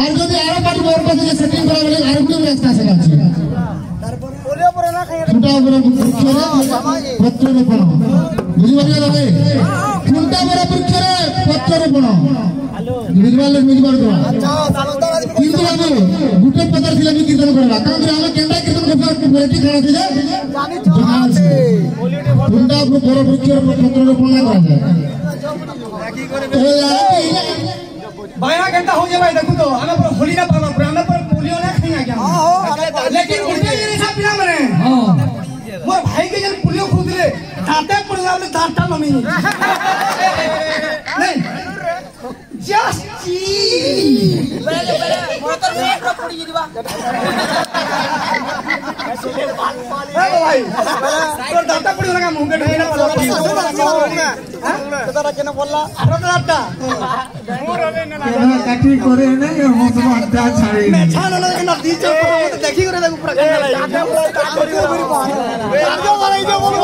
আর যদি আরো পার্টি বড় পাশে সেটিং করা গেলে আরো গুলো রাস্তা আছে আছে খুঁটা উপরে বৃক্ষরে পত্র রোপণ বুঝিপারিলে তবে খুঁটা উপরে বৃক্ষরে পত্র রোপণ বুঝিপারলে বুঝিপারুথ কিন্তু বাবু গুটে পত্র ଥିଲେ ବି କୀର୍ତ୍ତନ କରିବା କାରଣ ଆମେ କେନ୍ତା କୀର୍ତ୍ତନ କରିବା ଭେରାଇଟି କାଣା ଥିଲେ ଜଣା ଅଛି খুঁটা উপরে বড় বৃক্ষর পত্র রোপণ না କରାଯାଏ बाया घंटा हो जाए भाई देखो तो। हमें पर होली ना पावा पर हमें पर पोलियो ना खाई आ गया लेकिन उल्टे मेरे हिसाब बिना मने मोर भाई के जन पोलियो खुद ले दांते पड़ला बोले दांता मम्मी नहीं। जस्ट ची भाई तोर दांता पड़ी लगा मुँह के কথাটা কেন বললা? আঠারো আড্ডা কাটি করে নাই মতো আড্ডা ছাড়ি মেছা না কেন দিছো মতো দেখি করে দেখো পুরা কেন লাই আমি বলব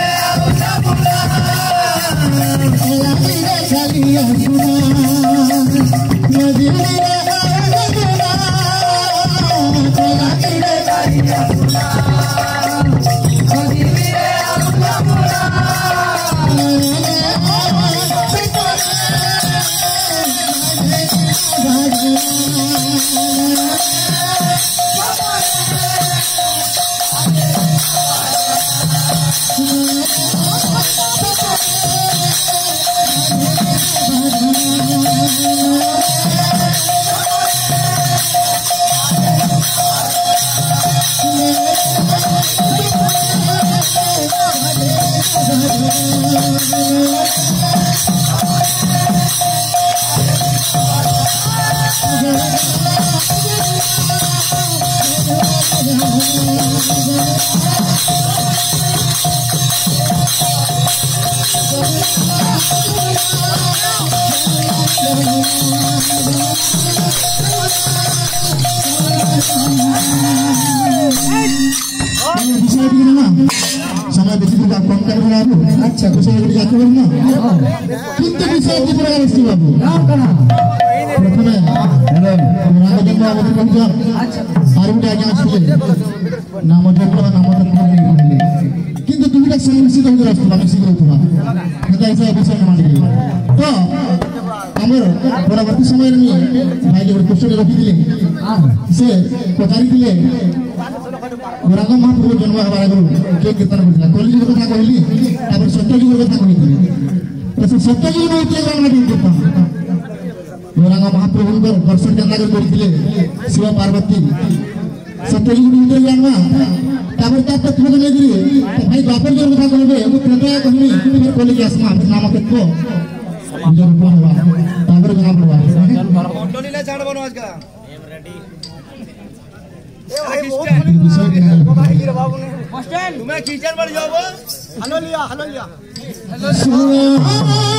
sama bisa kita bisa jam di hari nama nama ସମୟରେ ମୁଁ ଭାଇ ଗୋଟେ କୋଶ୍ଚନ ରଖିଥିଲି ସେ ପଚାରିଥିଲେ ଗୌରାଙ୍ଗ ମହାପ୍ରଭୁ ଜନ୍ମ ହେବାର ଆଗରୁ କିଏ କୀର୍ତ୍ତନ କରିଥିଲା କଲିଯୁଗ କଥା କହିଲି ତାପରେ ସତ୍ୟଯୁଗର କଥା କହିଥିଲି ତ ସେ ସତ୍ୟଯୁଗ ନଉଥିଲେ କ'ଣ ପାଇଁ କୀର୍ତ୍ତନ ଗୌରାଙ୍ଗ ମହାପ୍ରଭୁଙ୍କର ଦର୍ଶନ କେନ୍ତା କରି କରିଥିଲେ ଶିବ ପାର୍ବତୀ ସତ୍ୟଯୁଗ ଭିତରେ ଜାଣବା ତାପରେ ତା ତଥ୍ୟ ନେଇକିରି ଭାଇ ଦ୍ୱାପର ଯୁଗର କଥା କହିବେ ମୁଁ ତ୍ରେତୟା କହିବି ଫେର କଲିକି ଆସମା ନାମ अंदर ऊपर हुआ ताबर जहाँ हुआ फ़ोटो ले ले बनो आज का ए भाई बहुत फनी बाबू ने मास्टर तुम्हें कीचड़ बढ़ जाओ हेलो लिया हेलो लिया हेलो